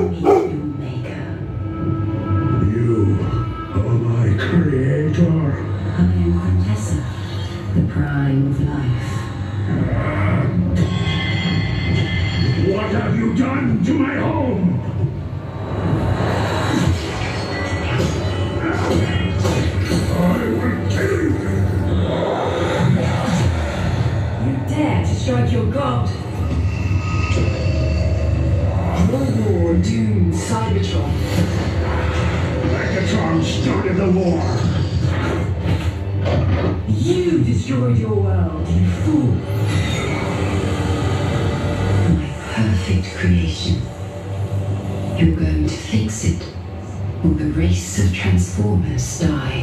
Your maker. You are my creator. I am the prime of life. What have you done to my home? I will kill you. You dare to strike your god? War doomed Cybertron. Megatron started the war. You destroyed your world, you fool. My perfect creation. You're going to fix it, or the race of Transformers dies forever.